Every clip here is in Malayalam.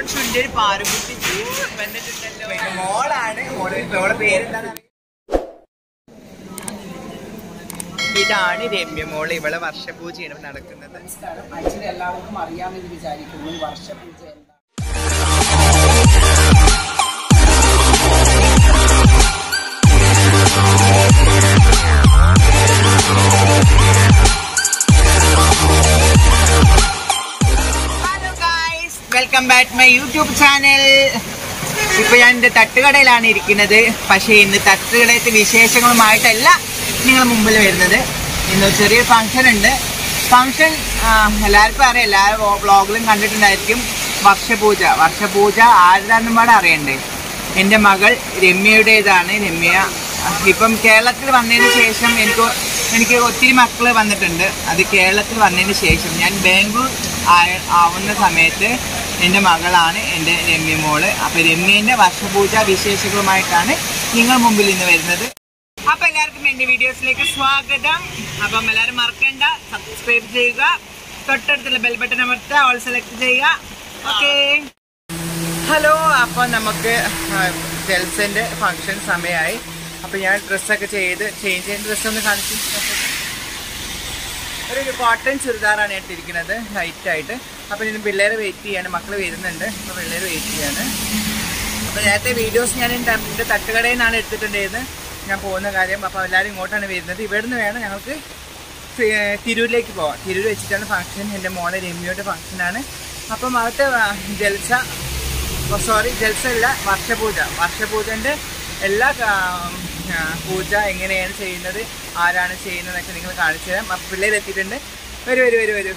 നമ്മുടെ ചുണ്ടൊരു പാറുകുട്ടി. വന്നിട്ടുണ്ടല്ലോ. മോളാണ്. മോളെ മോളെ പേരെന്താന്ന് ഇതാണ് രമ്യ മോൾ. ഇവളെ വർഷപൂജയാണ് നടക്കുന്നത്. ആക്ച്വലി എല്ലാവർക്കും അറിയാമെന്ന് വിചാരിക്കുന്നു. വർഷപൂജ എന്താണ് hello welcome back my YouTube channel ഇപ്പൊ ഞാൻ എന്റെ തട്ടുകടയിലാണ് ഇരിക്കുന്നത്. പക്ഷേ ഇന്ന് തട്ടുകടയത്തെ വിശേഷങ്ങളുമായിട്ടല്ല നിങ്ങൾ മുമ്പിൽ വരുന്നത്. ഇന്ന് ചെറിയ ഫംഗ്ഷൻ ഉണ്ട്. ഫംഗ്ഷൻ എല്ലാവർക്കും അറിയാം. എല്ലാവരും വ്ളോഗിലും കണ്ടിട്ടുണ്ടായിരിക്കും വർഷപൂജ. വർഷപൂജ ആരുതാന്നും പാടെ അറിയണ്ടേ? എന്റെ മകൾ രമ്യയുടേതാണ്. രമ്യ ഇപ്പം കേരളത്തിൽ വന്നതിന് ശേഷം എനിക്ക് എനിക്ക് ഒത്തിരി മക്കൾ വന്നിട്ടുണ്ട്. അത് കേരളത്തിൽ വന്നതിന് ശേഷം ഞാൻ ബാംഗ്ലൂർ ആവുന്ന സമയത്ത് എന്റെ മകളാണ് എന്റെ രമ്യ മോൾ. അപ്പോൾ രമ്യേന്റെ വർഷപൂജ വിശേഷങ്ങളുമായിട്ടാണ് നിങ്ങൾ മുമ്പിൽ ഇന്ന് വരുന്നത്. അപ്പൊ എല്ലാവർക്കും എന്റെ വീഡിയോസിലേക്ക് സ്വാഗതം. അപ്പം എല്ലാവരും മറക്കണ്ട സബ്സ്ക്രൈബ് ചെയ്യുക തൊട്ടടുത്തുള്ള ബെൽ ബട്ടൺ അമർത്തുക ഓൾ സെലക്ട് ചെയ്യുക. ഓക്കെ ഹലോ അപ്പോൾ നമുക്ക് ജെൽസിന്റെ ഫംഗ്ഷൻ സമയമായി. അപ്പോൾ ഞാൻ ഡ്രസ്സൊക്കെ ചെയ്ത് ചേഞ്ച് ചെയ്യുന്ന ഡ്രസ്സ് ഒന്ന് കാണിച്ചു ഒരു കോട്ടൺ ചുരിദാറാണ് ഇട്ടിരിക്കുന്നത് ലൈറ്റ് ആയിട്ട്. അപ്പോൾ ഇതിന് പിള്ളേരെ വെയിറ്റ് ചെയ്യാണ് മക്കൾ വരുന്നുണ്ട്. അപ്പോൾ പിള്ളേർ വെയിറ്റ് ചെയ്യാണ്. അപ്പോൾ നേരത്തെ വീഡിയോസ് ഞാൻ എന്റെ തട്ടുകടയിൽ നിന്നാണ് എടുത്തിട്ടുണ്ടായിരുന്നത്. ഞാൻ പോകുന്ന കാര്യം. അപ്പോൾ എല്ലാവരും ഇങ്ങോട്ടാണ് വരുന്നത്. ഇവിടുന്ന് വേണം ഞങ്ങൾക്ക് തിരൂരിലേക്ക് പോവാം തിരൂർ വെച്ചിട്ടാണ് ഫംഗ്ഷൻ എന്റെ മോളെ രമ്യയുടെ ഫംഗ്ഷനാണ് അപ്പം അവിടുത്തെ ജൽസ സോറി ജൽസ അല്ല വർഷപൂജ. വർഷപൂജന്റെ എല്ലാ പൂജ എങ്ങനെയാണ് ചെയ്യുന്നത് ആരാണ് ചെയ്യുന്നതെന്നൊക്കെ നിങ്ങൾ കാണിച്ചു തരാം അപ്പം വരും എത്തിയിട്ടുണ്ട്. വരൂ വരൂ വരൂ വരൂ.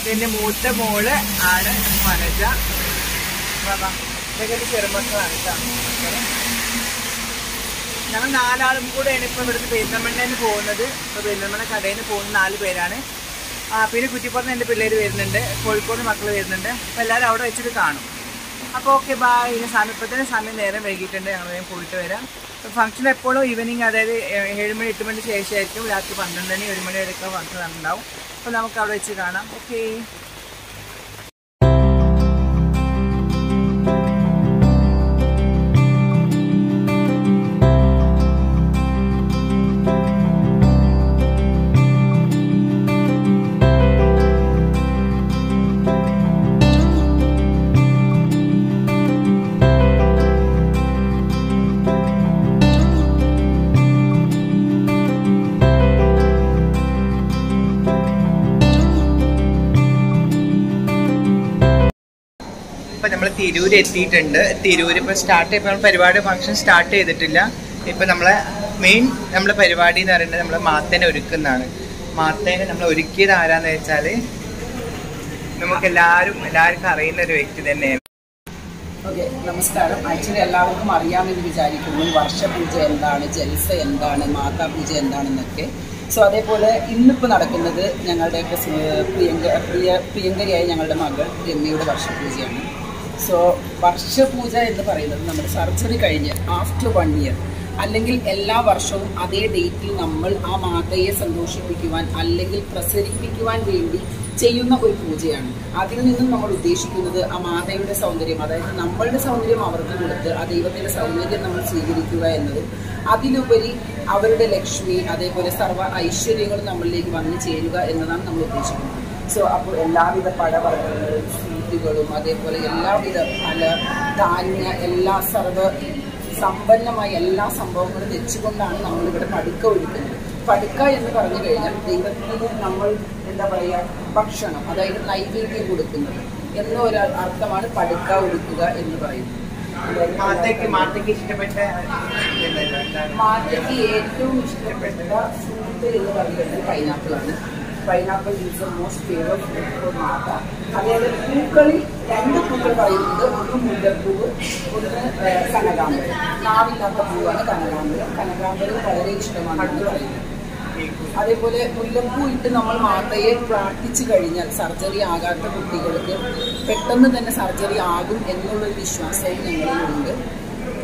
ഇതിന്റെ മൂത്ത മോൾ ആണ് മനജ. ഇതൊക്കെ ചെറുമക്കളാണ് കേട്ടോ. ഞങ്ങൾ നാലാളും കൂടെയാണ് ഇപ്പം ഇവിടുത്തെ പെരുന്തമണ്ണയിൽ പോകുന്നത്. ഇപ്പോൾ പെരുന്തമണ്ണ കടയിൽ നിന്ന് പോകുന്ന നാല് പേരാണ്. പിന്നെ കുറ്റിപ്പുറത്ത് എന്റെ പിള്ളേർ വരുന്നുണ്ട്. കോഴിക്കോട് മക്കൾ വരുന്നുണ്ട്. അപ്പോൾ എല്ലാവരും അവിടെ വെച്ചിട്ട് കാണും. അപ്പോൾ ഓക്കെ ബായ് ഇനി തന്നെ സമയം നേരം വൈകിട്ടുണ്ട് ഞങ്ങൾ വേഗം പോയിട്ട് വരാം. ഫംഗ്ഷൻ എപ്പോഴും ഈവനിങ് അതായത് ഏഴ് മണി എട്ട് മണി ശേഷമായിരിക്കും. രാത്രി പന്ത്രണ്ട് മണി ഒരു മണി വരെയൊക്കെ ഫംഗ്ഷൻ ഉണ്ടാവും അപ്പോൾ നമുക്ക് അവിടെ വെച്ച് കാണാം. ഓക്കെ തിരൂര് എത്തിയിട്ടുണ്ട്. തിരൂർ ഇപ്പോൾ സ്റ്റാർട്ട് ഇപ്പൊ നമ്മൾ പരിപാടി ഫംഗ്ഷൻ സ്റ്റാർട്ട് ചെയ്തിട്ടില്ല. ഇപ്പം നമ്മളെ മെയിൻ നമ്മളെ പരിപാടി എന്ന് പറയുന്നത് നമ്മൾ മാത്തേനെ ഒരുക്കുന്നതാണ്. മാത്തേനെ നമ്മൾ ഒരുക്കിയത് ആരാന്ന് വെച്ചാൽ നമുക്ക് എല്ലാവരും എല്ലാവർക്കും അറിയുന്ന ഒരു വ്യക്തി തന്നെയാണ്. ഓക്കെ നമസ്കാരം. ആക്ച്വലി എല്ലാവർക്കും അറിയാമെന്ന് വിചാരിക്കുന്നു. വർഷപൂജ എന്താണ്? ജൽസ എന്താണ്? മാതാപൂജ എന്താണെന്നൊക്കെ. സോ അതേപോലെ ഇന്നിപ്പോൾ നടക്കുന്നത് ഞങ്ങളുടെയൊക്കെ പ്രിയങ്ക പ്രിയ പ്രിയങ്കരിയായ ഞങ്ങളുടെ മകൾ രമ്യയുടെ വർഷപൂജയാണ്. സോ വർഷപൂജ എന്ന് പറയുന്നത് നമ്മുടെ സർജറി കഴിഞ്ഞ് ആഫ്റ്റർ വൺ ഇയർ അല്ലെങ്കിൽ എല്ലാ വർഷവും അതേ ഡേറ്റിൽ നമ്മൾ ആ മാതയെ സന്തോഷിപ്പിക്കുവാൻ അല്ലെങ്കിൽ പ്രസരിപ്പിക്കുവാൻ വേണ്ടി ചെയ്യുന്ന ഒരു പൂജയാണ്. അതിൽ നിന്നും നമ്മൾ ഉദ്ദേശിക്കുന്നത് ആ മാതയുടെ സൗന്ദര്യം അതായത് നമ്മളുടെ സൗന്ദര്യം അവർക്ക് കൊടുത്ത് ആ ദൈവത്തിന്റെ സൗന്ദര്യം നമ്മൾ സ്വീകരിക്കുക എന്നതും അതിലുപരി അവരുടെ ലക്ഷ്മി അതേപോലെ സർവ ഐശ്വര്യങ്ങളും നമ്മളിലേക്ക് വന്നു ചേരുക എന്നതാണ് നമ്മൾ ഉദ്ദേശിക്കുന്നത്. സോ അപ്പോൾ എല്ലാവിധ പഴവർഗങ്ങളും സ്വീറ്റുകളും അതേപോലെ എല്ലാവിധ ഫല ധാന്യ എല്ലാ സർവ സമ്പന്നമായ എല്ലാ സംഭവങ്ങളും വെച്ചുകൊണ്ടാണ് നമ്മളിവിടെ പടുക്ക ഒരുക്കുന്നത് പടുക്ക എന്ന് പറഞ്ഞു കഴിഞ്ഞാൽ ദൈവത്തിന് നമ്മൾ എന്താ പറയുക ഭക്ഷണം അതായത് നൈവേദ്യം കൊടുക്കുന്നത് എന്ന ഒരു അർത്ഥമാണ് പടുക്ക ഒരുക്കുക എന്ന് പറയുന്നത്. മാതയ്ക്ക് ഇഷ്ടപ്പെട്ട ഏറ്റവും ഇഷ്ടപ്പെട്ട ഫ്രൂട്ട് എന്ന് പറയുന്നത് പൈനാപ്പിളാണ് pineapple is a most favourite food for മാത അതായത് പൂക്കളിൽ രണ്ട് പൂക്കൾ പറയുന്നത് ഒന്ന് മുല്ലപ്പൂവ് ഒന്ന് കനകാമ്പരം. നാവില്ലാത്ത പൂവാണ് കനകാമ്പരം. കനകാമ്പരം വളരെ ഇഷ്ടമാണ് പറയുന്നത്. അതേപോലെ മുല്ലപ്പൂ ഇട്ട് നമ്മൾ മാതയെ പ്രാർത്ഥിച്ചു കഴിഞ്ഞാൽ സർജറി ആകാത്ത കുട്ടികൾക്ക് പെട്ടെന്ന് തന്നെ സർജറി ആകും എന്നുള്ളൊരു വിശ്വാസവും ഞങ്ങളിലുണ്ട്.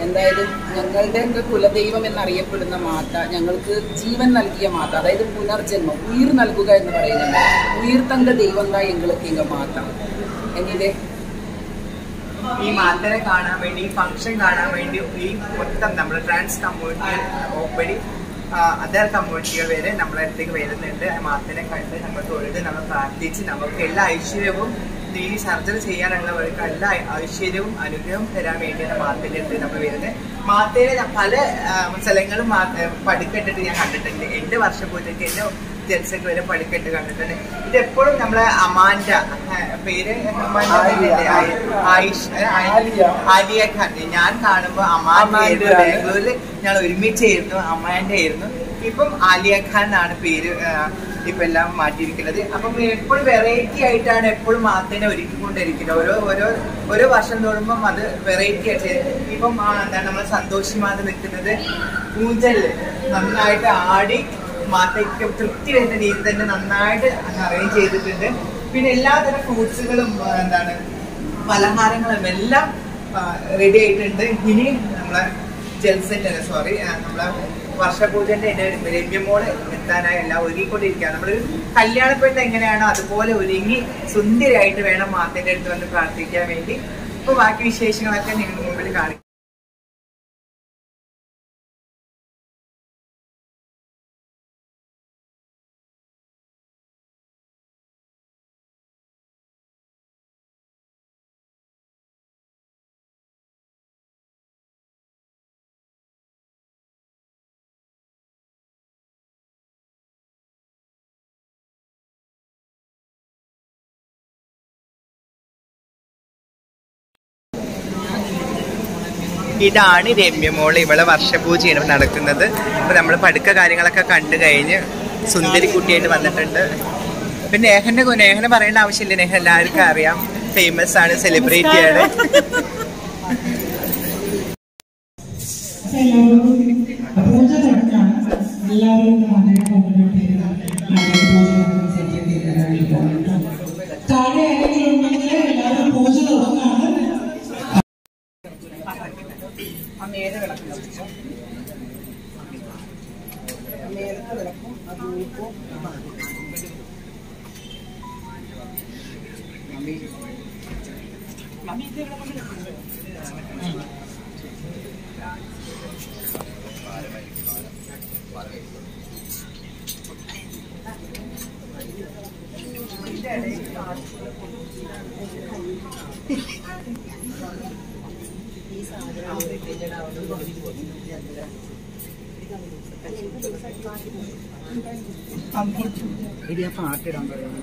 എന്തായാലും ഞങ്ങളുടെ ഒക്കെ കുലദൈവം എന്നറിയപ്പെടുന്ന മാത ഞങ്ങൾക്ക് ജീവൻ നൽകിയ മാത അതായത് പുനർജന്മം ഉയർ നൽകുക എന്ന് പറയുന്നത് ഉയർ തന്റെ ദൈവം താ എങ്ങൾക്ക് എങ്ക മാത. എന്നിട്ട് ഈ മാത്തനെ കാണാൻ വേണ്ടി ഫംഗ്ഷൻ കാണാൻ വേണ്ടി ഈ മൊത്തം നമ്മൾ ട്രാൻസ് കമ്മ്യൂണിറ്റി വഴി അതേ കമ്മ്യൂണിറ്റികൾ വരെ നമ്മളെ അടുത്തേക്ക് വരുന്നുണ്ട്. മാത്തനെ കണ്ട് നമ്മൾ തൊഴുത് നമ്മൾ പ്രാർത്ഥിച്ച് നമുക്ക് എല്ലാ ഐശ്വര്യവും ഈ സർജറി ചെയ്യാനുള്ളവർക്ക് എല്ലാ ഐശ്വര്യവും അനുഗ്രഹവും തരാൻ വേണ്ടിയാണ് മാത്തേന്റെ അടുത്ത് നമ്മൾ വരുന്നത്. മാത്തേനെ ഞാൻ പല സ്ഥലങ്ങളും പടിക്കെട്ടിട്ട് ഞാൻ കണ്ടിട്ടുണ്ട്. എന്റെ വർഷം പോയിട്ട് എന്റെ ജെൻസൊക്കെ വരെ പടിക്കെട്ട് കണ്ടിട്ടുണ്ട്. ഇതെപ്പോഴും നമ്മളെ അമാൻഡ പേര് ആയിഷ് ആലിയ. ഖാൻ ഞാൻ കാണുമ്പോൾ അമാന്റെ ആയിരുന്നു. ബാംഗ്ലൂരിൽ ഞാൻ ഒരുമിച്ചായിരുന്നു. അമ്മാന്റെ ആയിരുന്നു. ഇപ്പം ആലിയ ഖാൻ എന്നാണ് പേര് ഇപ്പൊ എല്ലാം മാറ്റിയിരിക്കുന്നത്. അപ്പം എപ്പോഴും വെറൈറ്റി ആയിട്ടാണ് എപ്പോഴും മാത്തിനെ ഒരുക്കിക്കൊണ്ടിരിക്കുന്നത്. ഓരോ ഓരോ ഓരോ വർഷം തോന്നുമ്പം അത് വെറൈറ്റി ആയിട്ട് ഇപ്പം എന്താണ് നമ്മൾ സന്തോഷമാണ് നിൽക്കുന്നത് ഊഞ്ചൽ നന്നായിട്ട് ആടി മാത്തയ്ക്ക് തൃപ്തി വരുന്ന രീതിയിൽ തന്നെ നന്നായിട്ട് അറേഞ്ച് ചെയ്തിട്ടുണ്ട്. പിന്നെ എല്ലാതരം ഫ്രൂട്ട്സുകളും എന്താണ് പലഹാരങ്ങളും എല്ലാം റെഡി ആയിട്ടുണ്ട്. ഇനി നമ്മളെ ജൽസന്റെ സോറി നമ്മളെ വർഷപൂജന്റെ രമ്യമോൾ എത്താനായി എല്ലാം ഒരുങ്ങിക്കൊണ്ടിരിക്കുക നമ്മളൊരു കല്യാണപ്പെട്ട് എങ്ങനെയാണോ അതുപോലെ ഒരുങ്ങി സുന്ദരിയായിട്ട് വേണം മാത്തിന്റെ അടുത്ത് വന്ന് പ്രാർത്ഥിക്കാൻ വേണ്ടി. ഇപ്പൊ ബാക്കി വിശേഷങ്ങളൊക്കെ നിങ്ങളുടെ മുമ്പിൽ കാണിക്കും ഇതാണ് രമ്യമോൾ ഇവളെ വർഷപൂജയാണ് നടക്കുന്നത്. അപ്പൊ നമ്മൾ പടുക്ക കാര്യങ്ങളൊക്കെ കണ്ടു കഴിഞ്ഞ് സുന്ദരി കുട്ടിയായിട്ട് വന്നിട്ടുണ്ട്. പിന്നെ നേഹന്റെ നേഹനെ പറയേണ്ട ആവശ്യമില്ല. നേഹ എല്ലാവർക്കും അറിയാം. ഫേമസ് ആണ് സെലിബ്രിറ്റി ആണ്. പൂജ തുടങ്ങാണ് എല്ലാവരും അതിനെ പൂജ സെറ്റ് ചെയ്ത് താഴെ ആരെങ്കിലും ഉണ്ടെങ്കിൽ എല്ലാവരും പൂജ തുടങ്ങാണ് ആ മേലെ വിളക്ക് കത്തിച്ചോ മേലത്തെ വിളക്കും ആ ധൂപ്പും ഇനി ആ പാട്ടിടാൻ പറയുന്നു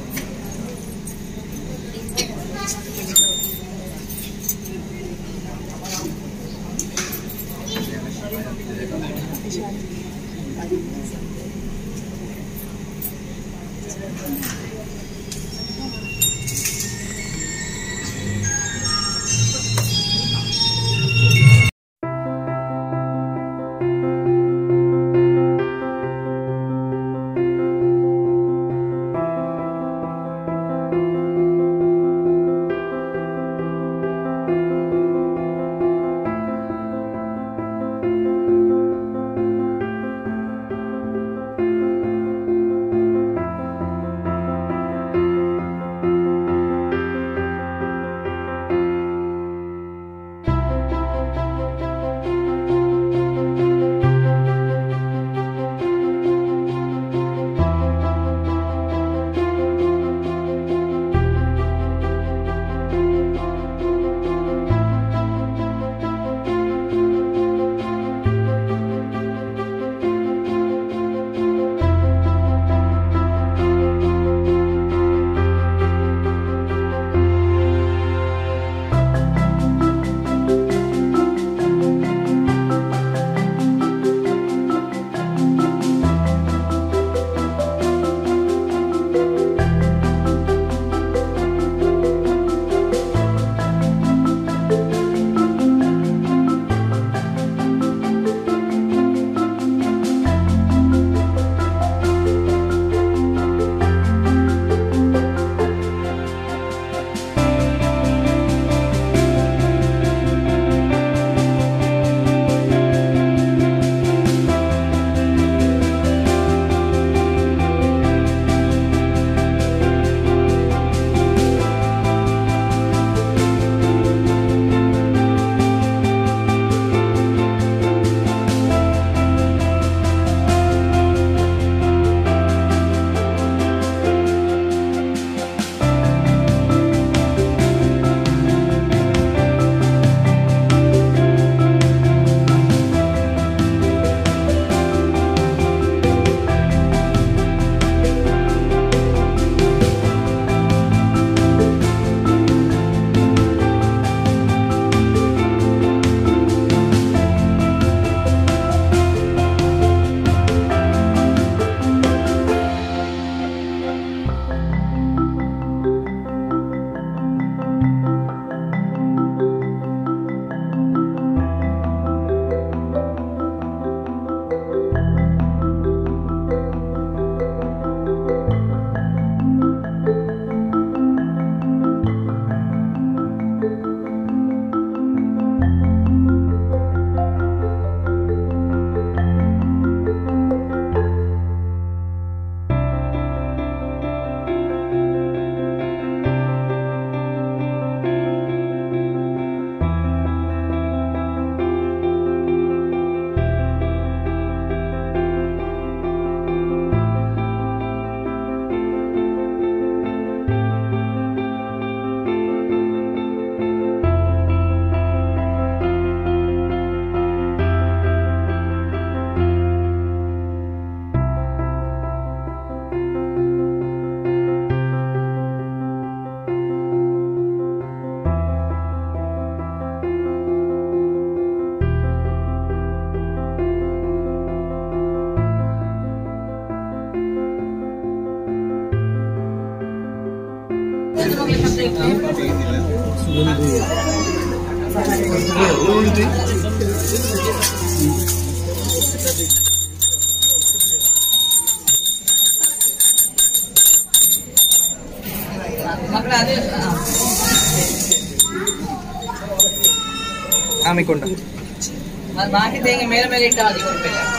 मेरे मेरे इटा आदि पे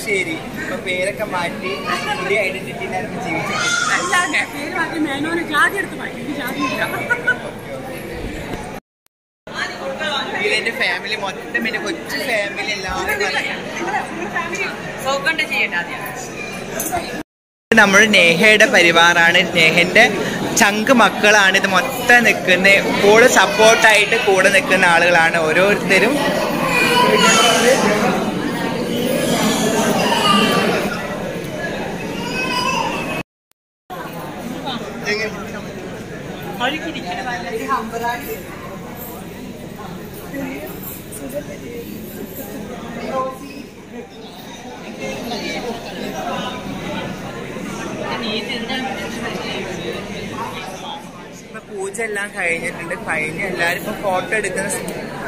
അപ്പൊ പേരൊക്കെ മാറ്റി പുതിയ ഐഡന്റിറ്റിയിലാണ് ജീവിച്ചത് എന്റെ ഫാമിലി മൊത്തം എന്റെ കൊച്ചു ഫാമിലി എല്ലാവരും നമ്മൾ നേഹയുടെ പരിവാറാണ്. നേഹന്റെ ചങ്ക് മക്കളാണ്. ഇത് മൊത്തം നിൽക്കുന്ന കൂടെ സപ്പോർട്ടായിട്ട് കൂടെ നിൽക്കുന്ന ആളുകളാണ് ഓരോരുത്തരും. പൂജ എല്ലാം കഴിഞ്ഞിട്ടുണ്ട്. കഴിഞ്ഞ് എല്ലാവരും ഇപ്പൊ ഫോട്ടോ എടുക്കുന്ന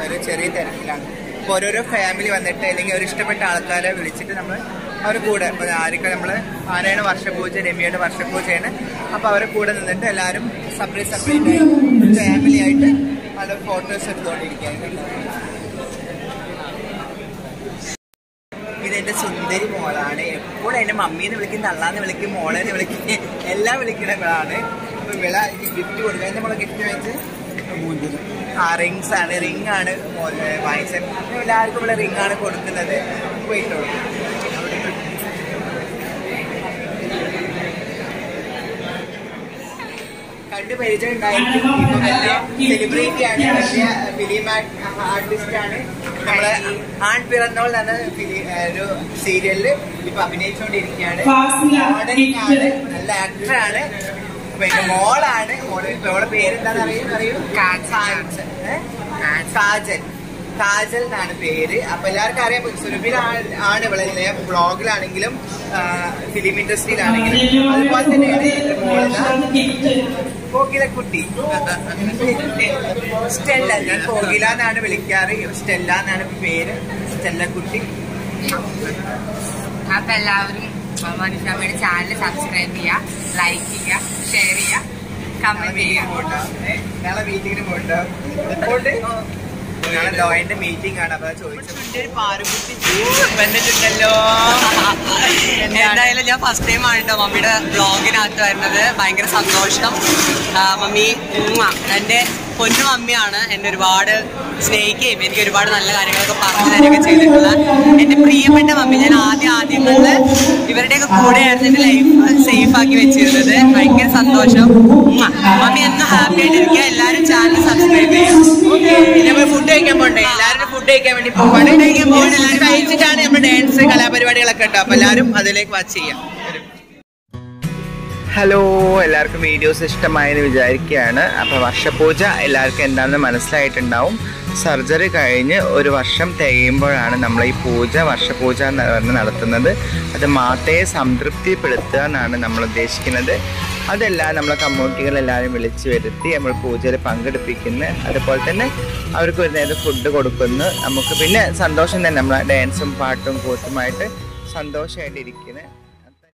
ഒരു ചെറിയ തിരക്കിലാണ്. ഓരോരോ ഫാമിലി വന്നിട്ട് അല്ലെങ്കിൽ ഒരു ഇഷ്ടപ്പെട്ട ആൾക്കാരെ വിളിച്ചിട്ട് നമ്മൾ അവരുടെ കൂടെ. ആരൊക്കെ നമ്മൾ ആരാണ് വർഷപൂജ രമ്യയുടെ വർഷപൂജയാണ് അപ്പൊ അവരുടെ കൂടെ നിന്നിട്ട് എല്ലാവരും സെപ്പറേറ്റ് സെപ്പറേറ്റ് ഫാമിലി ആയിട്ട് പല ഫോട്ടോസ് എടുത്തുകൊണ്ടിരിക്കുകയാണ് ഇതെന്റെ സുന്ദരി മോളാണ്. എപ്പോഴും എന്റെ മമ്മീന്ന് വിളിക്കും നല്ലാന്ന് വിളിക്കും മോളേനെ വിളിക്കും. എല്ലാം വിളിക്കണതാണ് അപ്പൊ വിള ഗിഫ്റ്റ് കൊടുക്കുക എന്റെ മോളെ ഗിഫ്റ്റ് വെച്ച് ആ റിങ്സ് ആണ്. റിംഗ് ആണ് വാങ്ങിച്ചത്. എല്ലാവർക്കും ഇവിടെ റിംഗ് ആണ് കൊടുക്കുന്നത്. പോയിട്ടോളൂ കണ്ടു പരിചയം ഉണ്ടായിരിക്കും വലിയ സെലിബ്രിറ്റി ആണ് വലിയ ഫിലിം ആർട്ടിസ്റ്റ് ആണ് നമ്മളെ ആൺ പിറന്നോൾ എന്ന ഒരു സീരിയലിൽ ഇപ്പൊ അഭിനയിച്ചുകൊണ്ടിരിക്കുകയാണ് മോഡലിംഗ് ആണ് നല്ല ആക്ടർ ആണ് അപ്പൊ എന്റെ മോളാണ് മോൾ മോളെ പേരെന്താന്ന് അറിയൂ അറിയൂ ഏ? കാജൽ എന്നാണ് പേര് അപ്പൊ എല്ലാവർക്കും അറിയാം സുരഭിയിലാണ് ആണ് ഇവളെ ബ്ലോഗിലാണെങ്കിലും ഫിലിം ഇൻഡസ്ട്രിയിലാണെങ്കിലും അതുപോലെ തന്നെയാണ് കോകിലക്കുട്ടി സ്റ്റെല്ല ഞാൻ കോകില എന്നാണ് വിളിക്കാറ്. സ്റ്റെല്ല എന്നാണ് പേര്. സ്റ്റെല്ലക്കുട്ടി അപ്പൊ എല്ലാവരും മനുഷ്യമ്മയുടെ ചാനൽ സബ്സ്ക്രൈബ് ചെയ്യുക ലൈക്ക് ചെയ്യുക ഷെയർ ചെയ്യുക കമന്റ് ചെയ്യുക. പോട്ടോ. നാളെ മീറ്റിങ്ങിന് പോട്ടോ. എന്തായാലും ഞാൻ ഫസ്റ്റ് ടൈം ആണ് കേട്ടോ മമ്മിയുടെ ബ്ലോഗിനകത്ത് വരുന്നത്. ഭയങ്കര സന്തോഷം. മമ്മി എന്റെ പൊന്നു മമ്മിയാണ് എന്നെ ഒരുപാട് സ്നേഹിക്കുകയും എനിക്ക് ഒരുപാട് നല്ല കാര്യങ്ങളൊക്കെ പറഞ്ഞു തരികയൊക്കെ ചെയ്തിട്ടുള്ള എന്റെ പ്രിയപ്പെട്ട മമ്മി ഞാൻ ആദ്യം ആദ്യങ്ങളിൽ ഇവരുടെയൊക്കെ കൂടെയായിരുന്നു എന്റെ ലൈഫ് സേഫ് ആക്കി വെച്ചിരുന്നത്. ഭയങ്കര സന്തോഷം. മമ്മി എന്നും ഹാപ്പി ആയിട്ടിരിക്കുക. എല്ലാവരും ചാനൽ സബ്സ്ക്രൈബ് ചെയ്യുക നമ്മൾ ഫുഡ് കഴിക്കാൻ പോകണ്ടേ? എല്ലാവരും ഫുഡ് കഴിക്കാൻ വേണ്ടി പോവാണ് ഫുഡ് കഴിച്ചിട്ടാണ് നമ്മുടെ ഡാൻസ് കലാപരിപാടികളൊക്കെ ഉണ്ടോ അപ്പൊ എല്ലാവരും അതിലേക്ക് വാച്ച് ചെയ്യാം. ഹലോ എല്ലാവർക്കും വീഡിയോസ് ഇഷ്ടമായെന്ന് വിചാരിക്കുകയാണ്. അപ്പോൾ വർഷപൂജ എല്ലാവർക്കും എന്താണെന്ന് മനസ്സിലായിട്ടുണ്ടാവും. സർജറി കഴിഞ്ഞ് ഒരു വർഷം തികയുമ്പോഴാണ് നമ്മൾ ഈ പൂജ വർഷപൂജ എന്ന് പറഞ്ഞ് നടത്തുന്നത്. അത് മാതയെ സംതൃപ്തിപ്പെടുത്തുക എന്നാണ് നമ്മൾ ഉദ്ദേശിക്കുന്നത്. അതെല്ലാം നമ്മളെ കമ്മ്യൂണിറ്റികളെല്ലാവരും വിളിച്ചു വരുത്തി നമ്മൾ പൂജയിൽ പങ്കെടുപ്പിക്കുന്നു. അതുപോലെ തന്നെ അവർക്ക് ഒരു നേരം ഫുഡ് കൊടുക്കുന്നു. നമുക്ക് പിന്നെ സന്തോഷം തന്നെ നമ്മൾ ഡാൻസും പാട്ടും കൂത്തുമായിട്ട് സന്തോഷമായിട്ടിരിക്കുന്നത്